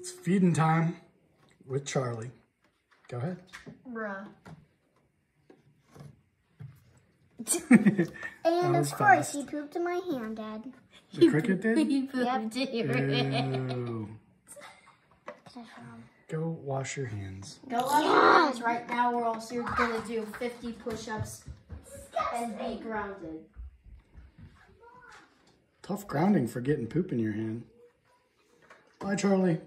It's feeding time with Charlie. Go ahead. Bruh. And of course, fast. he pooped in my hand, Dad. The cricket did? He pooped in Go wash your hands. Go wash your hands right now or else you're gonna do 50 push-ups and be grounded. Tough grounding for getting poop in your hand. Bye, Charlie.